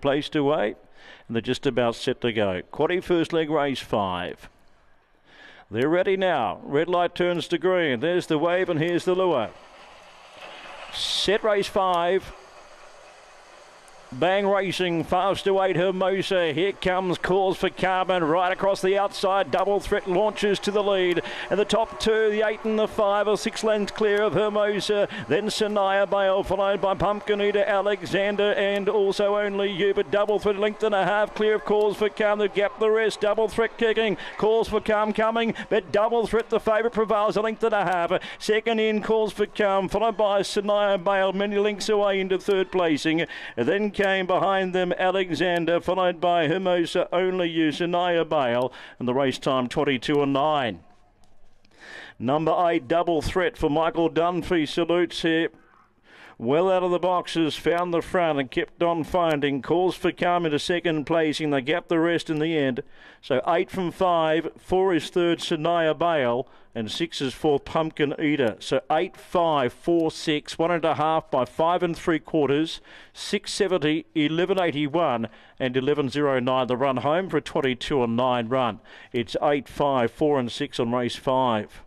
being to away. And they're just about set to go. Quaddy first leg race five. They're ready now. Red light turns to green. There's the wave and here's the lure. Set race five. Bang Racing, fast to eight, Hermosa. Here comes Calls for Carmen right across the outside. Double threat launches to the lead. And the top two, the eight and the five, are six lengths clear of Hermosa. Then Sanaya Bale, followed by Pumpkin Eater, Alexander, and also only you. But double threat, length and a half clear of Calls for Carmen. The gap the rest. Double threat kicking. Calls for Carmen coming. But double threat, the favourite prevails, a length and a half. Second in, Calls for Carmen, followed by Sanaya Bale, many lengths away into third placing. And then came behind them Alexander, followed by Hermosa Only You, Bale, and the race time 22 and 9. Number eight, double threat for Michael Dunphy. Salutes here well out of the boxes, found the front and kept on finding. Calls for Carmen into second placing. They gap the rest in the end. So eight from five, four is third, Sanaya Bale, and six is fourth, Pumpkin Eater. So eight, five, four, six, one and a half by five and three quarters, 670, 1181, and 1109. The run home for a 22 and nine run. It's eight, five, four, and six on race five.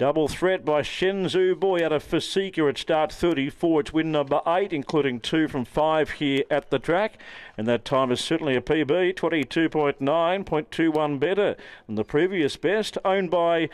Double threat by Shenzhou Boy out of Fasika at start 34. It's win number 8, including 2 from 5 here at the track. And that time is certainly a PB, 22.9, 0.21 better than the previous best, owned by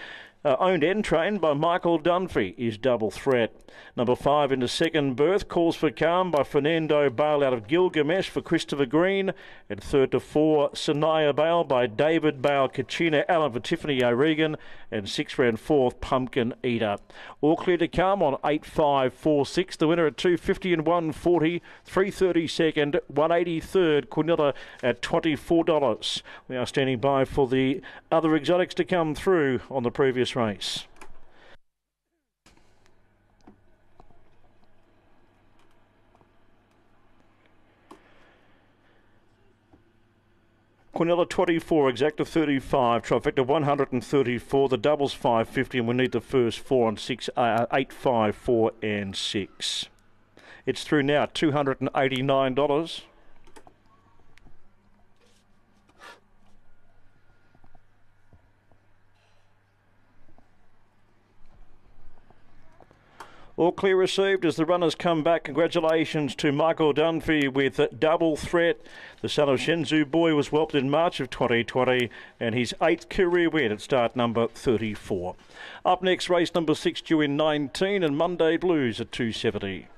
uh, owned and trained by Michael Dunphy, is double threat. Number five into second berth, calls for Carmen by Fernando Bale out of Gilgamesh for Christopher Green. And third to four, Sanaya Bale by David Bale, Kachina Allen for Tiffany O'Regan. And six round fourth, Pumpkin Eater. All clear to come on 8546. The winner at 250 and 140, 330 second, 180 third, Quinella at $24. We are standing by for the other exotics to come through on the previous race. Quinella 24, exacta 35, trifecta 134, the doubles 550, and we need the first four and six, uh, eight, five, four, and six. It's through now, $289. All clear received as the runners come back. Congratulations to Michael Dunphy with double threat. The son of Shenzhou Boy was whelped in March of 2020 and his eighth career win at start number 34. Up next, race number six due in 19 and Monday Blues at 270.